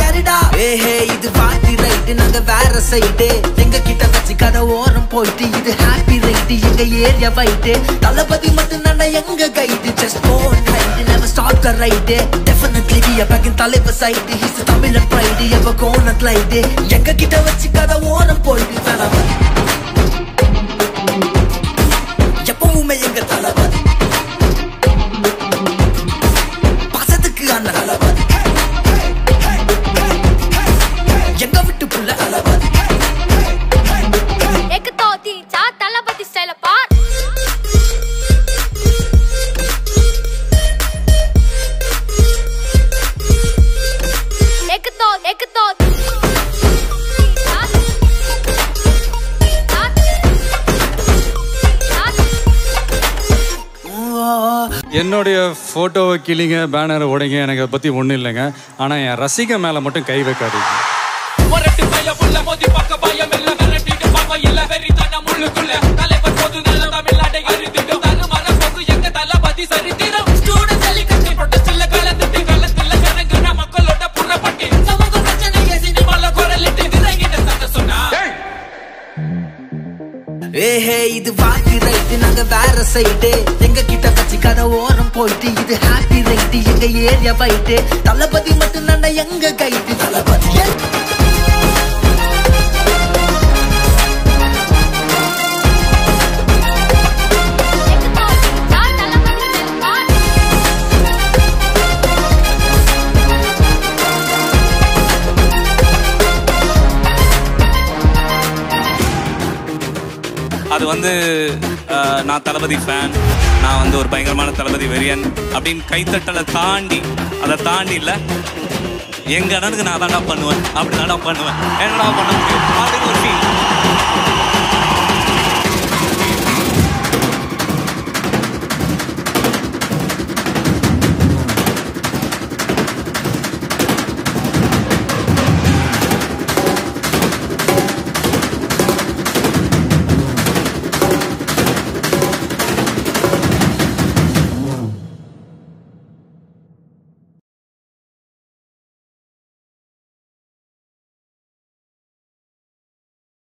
யாருடா? ஏஹே இது ரைட்டு நாங்க வேற சைடு எங்க கிட்ட வச்சு கதை ஓரம் போயிட்டு இது ஹாப்பி ரைட்டு எங்க ஏரியா வைட்டு தளபதி மட்டும் நான் எங்க guide just phone ride never stop the ride. Definitely we are back in தலைவர் சைடு he's தமிழன் ப்ரைடு எவ கோன கிளைடு எங்க கிட்ட வச்சு கதை ஓரம் போயிட்டு தளபதி என்னுடைய ஃபோட்டோவை கிளிங்க பேனரை உடைங்க எனக்கு அதை பற்றி ஒன்றும் இல்லைங்க. ஆனால் என் ரசிகை மேலே மட்டும் கை வைக்காதீங்க. ஏஹே இது வாட்டி ரைட்டு நாங்க வேற சைடு எங்க கிட்ட வச்சு கதை ஓரம் போயிட்டு இது ஹாப்பி ரைட்டு எங்க ஏரியா வைட்டு தளபதி மட்டும் தானே எங்க கைட்டு தளபதி அது வந்து நான் தளபதி ஃபேன் நான் வந்து ஒரு பயங்கரமான தளபதி வெறியன் அப்படின்னு கைத்தட்டலை தாண்டி அதை தாண்டி இல்லை எங்கள் அண்ணனுக்கு நான் தான்டா பண்ணுவேன் அப்படி தான்டா பண்ணுவேன். என்னடா பண்ண முடியும்? அப்படின்னு ஒரு ஃபீல்